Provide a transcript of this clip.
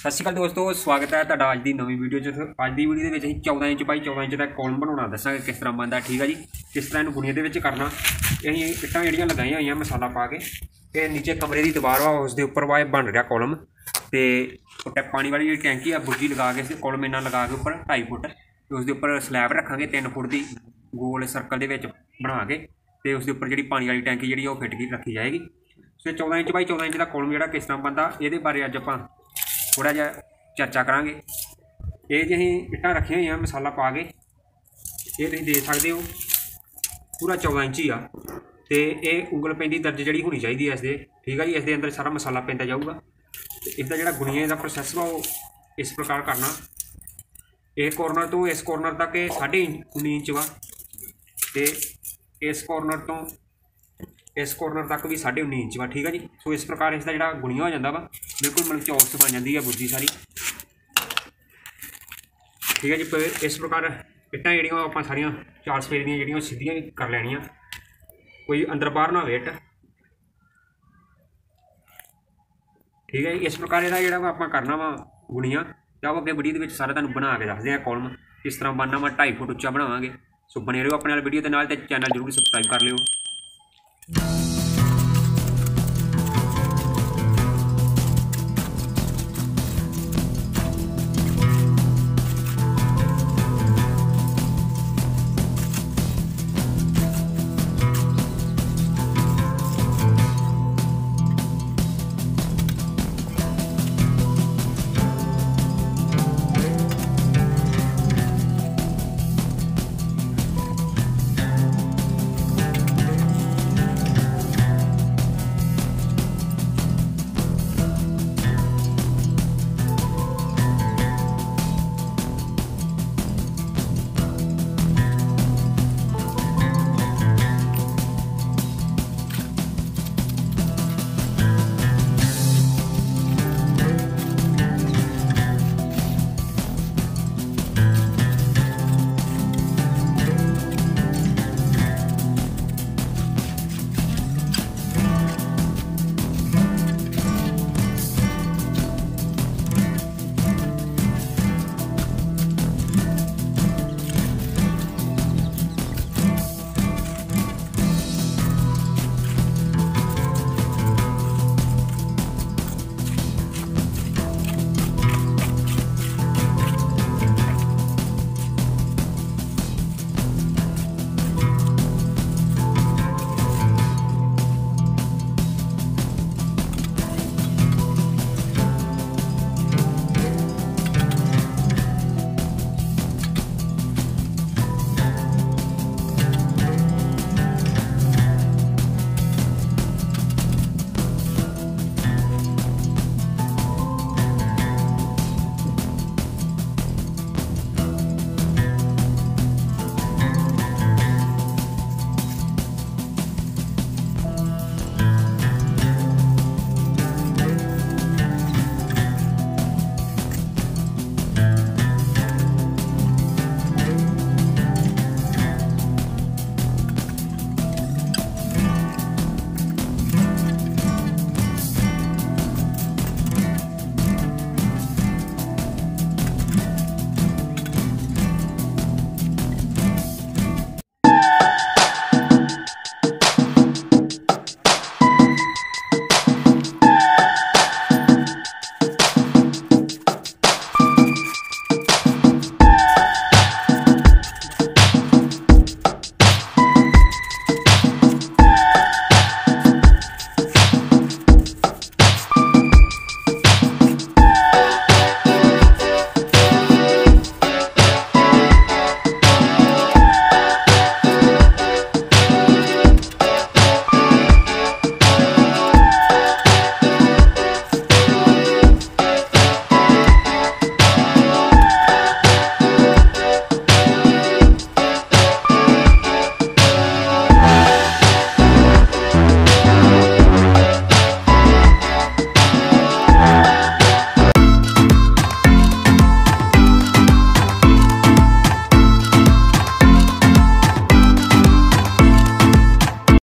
ਸਤਿ ਸ਼੍ਰੀ ਅਕਾਲ ਦੋਸਤੋ, ਸਵਾਗਤ ਹੈ ਤੁਹਾਡਾ ਅੱਜ ਦੀ ਨਵੀਂ ਵੀਡੀਓ 'ਚ। ਅੱਜ ਦੀ ਵੀਡੀਓ ਦੇ ਵਿੱਚ ਅਸੀਂ 14 ਇੰਚ ਬਾਈ 14 ਇੰਚ ਦਾ ਕੋਲਮ ਬਣਾਉਣਾ, ਦੱਸਾਂਗੇ ਕਿਸ ਤਰ੍ਹਾਂ ਬਣਦਾ, ਠੀਕ ਆ ਜੀ? ਕਿਸ ਤਰ੍ਹਾਂ ਇਹਨੂੰ ਗੁਣੀਆਂ ਦੇ ਵਿੱਚ ਕਰਨਾ। ਇਹ ਅਸੀਂ ਇੱਟਾਂ ਜਿਹੜੀਆਂ ਲਗਾਈਆਂ ਹੋਈਆਂ, ਮਸਾਲਾ ਪਾ ਕੇ। ਤੇ ਨੀਚੇ ਕਮਰੇ ਦੀ ਦੀਵਾਰ ਵਾ ਉਸ ਦੇ ਉੱਪਰ ਵਾ, ਇਹ ਬਣ ਰਿਹਾ ਕੋਲਮ ਤੇ ਉਹ ਪਾਣੀ ਵਾਲੀ ਜਿਹੜੀ ਟੈਂਕੀ ਆ, ਬੁਰਜੀ ਲਗਾ ਕੇ, ਅਸੀਂ ਕੋਲਮ ਇਹਨਾਂ ਲਗਾ ਕੇ ਉੱਪਰ 2.5 ਫੁੱਟ। ਤੇ ਉਸ ਦੇ ਉੱਪਰ ਸਲੈਬ ਰੱਖਾਂਗੇ 3 ਫੁੱਟ ਦੀ ਗੋਲ ਸਰਕਲ ਦੇ ਵਿੱਚ ਬਣਾ ਕੇ। ਤੇ ਉਸ ਦੇ ਉੱਪਰ ਜਿਹੜੀ ਪਾਣੀ ਵਾਲੀ ਟੈਂਕੀ ਜਿਹੜੀ ਉਹ ਫਿੱਟ ਕੀ ਰੱਖੀ ਜਾਏਗੀ। ਸੋ ਇਹ 14 ਇੰਚ ਬਾਈ 14 ਇੰਚ ਦਾ ਕੋਲਮ ਜਿਹੜਾ ਕਿਸ ਤਰ੍ਹਾਂ ਬਣਦਾ, ਇਹਦੇ ਬਾਰੇ ਅੱਜ ਆਪਾਂ ਥੋੜਾ ਜਿਹਾ ਚਰਚਾ ਕਰਾਂਗੇ। ਇਹ ਜਿਹੀ ਇੱਟਾਂ ਰੱਖੀਆਂ ਹੋਈਆਂ, ਮਸਾਲਾ ਪਾ ਕੇ, ਇਹ ਤੁਸੀਂ ਦੇ ਸਕਦੇ ਹੋ। ਪੂਰਾ 14 ਇੰਚੀ ਆ। ਤੇ ਇਹ ਉਂਗਲ ਪੈਂਦੀ ਦਰਜ ਜਿਹੜੀ ਹੋਣੀ ਚਾਹੀਦੀ ਹੈ ਇਸ ਦੇ ਠੀਕ ਆ ਜੀ ਇਸ ਦੇ ਅੰਦਰ ਸਾਰਾ ਮਸਾਲਾ ਪੈਂਦਾ ਜਾਊਗਾ। ਤੇ ਇਸ ਦਾ ਜਿਹੜਾ ਗੁਣੀਆਂ ਦਾ ਪ੍ਰੋਸੈਸ ਵਾ, ਉਹ ਇਸ ਪ੍ਰਕਾਰ ਕਰਨਾ। ਇਹ ਕੋਰਨਰ ਤੋਂ ਇਸ ਕੋਰਨਰ ਤੱਕ ਇਹ 19.5 ਇੰਚ ਵਾ। ਤੇ ਇਸ ਕੋਰਨਰ ਤੋਂ ਇਸ ਕੋਰਨਰ ਤੱਕ ਵੀ 19.5 ਇੰਚ ਵਾ, ਠੀਕ ਆ ਜੀ? ਸੋ ਇਸ ਪ੍ਰਕਾਰ ਇਸ ਦਾ ਜਿਹੜਾ ਗੁਣੀਆ ਹੋ ਜਾਂਦਾ ਵਾ, ਬਿਲਕੁਲ ਮਤਲਬ ਚੌਰਸ ਬਣ ਜਾਂਦੀ ਆ ਬੁਰਜੀ ਸਾਰੀ। ਠੀਕ ਹੈ ਜੀ ਇਸ ਪ੍ਰਕਾਰ ਇੱਟਾਂ ਜਿਹੜੀਆਂ ਉਹ ਆਪਾਂ ਸਾਰੀਆਂ ਚਾਰ ਸਫੇਰ ਦੀਆਂ ਜਿਹੜੀਆਂ ਉਹ ਸਿੱਧੀਆਂ ਵੀ ਕਰ ਲੈਣੀਆਂ। ਕੋਈ ਅੰਦਰ ਬਾਹਰ ਨਾ ਹੋਵੇ ਇੱਟ। ਠੀਕ ਹੈ ਜੀ, ਇਸ ਪ੍ਰਕਾਰ ਇਹਦਾ ਜਿਹੜਾ ਵਾ ਆਪਾਂ ਕਰਨਾ ਵਾ ਗੁਣੀਆਂ, ਤੇ ਆਓ ਅੱਗੇ ਵੀਡੀਓ ਦੇ ਵਿੱਚ ਸਾਰਾ ਤੁਹਾਨੂੰ ਬਣਾ ਕੇ ਦੱਸਦੇ ਆ ਕਾਲਮ ਕਿਸ ਤਰ੍ਹਾਂ ਬਣਨਾ ਵਾ 2.5 ਫੁੱਟ ਉੱਚਾ ਬਣਾਵਾਂਗੇ। ਸੋ ਬਣੇ ਰਹੋ ਆਪਣੇ ਨਾਲ ਵੀਡੀਓ ਦੇ ਨਾਲ, ਤੇ ਚੈਨਲ ਜ਼ਰੂਰ ਸਬਸਕ੍ਰਾਈਬ ਕਰ ਲਿਓ। Bye.